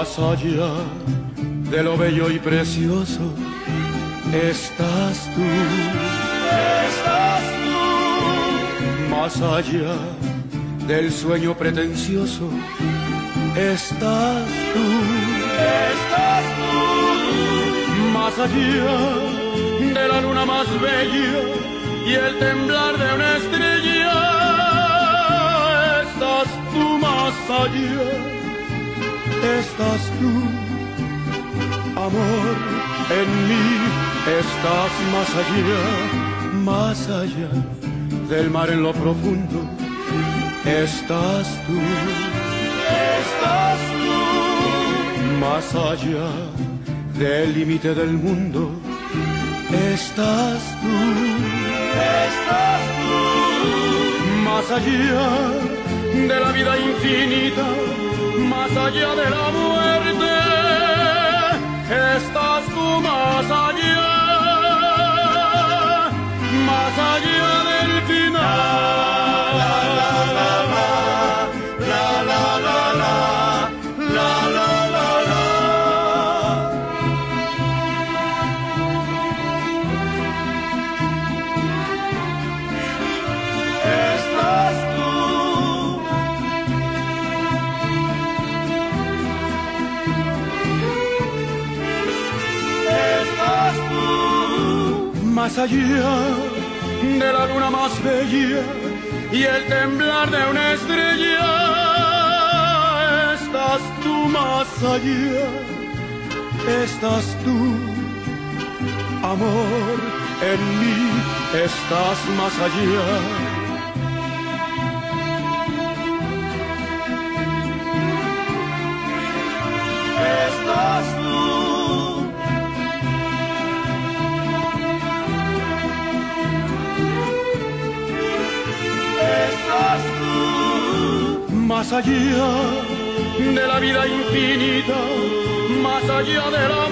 Más allá de lo bello y precioso, estás tú. Estás tú. Más allá del sueño pretencioso, estás tú. Estás tú. Más allá más bella y el temblar de una estrella, estás tú más allá estás tú, amor, en mí estás más allá, más allá del mar en lo profundo, estás tú, estás tú, más allá del límite del mundo, estás tú, estás tú, más allá de la vida infinita más allá de la muerte, estás tú más allá, más allá de la luna más bella y el temblar de una estrella. Estás tú más allá, estás tú, amor, en mí estás más allá. Más allá de la vida infinita, más allá de la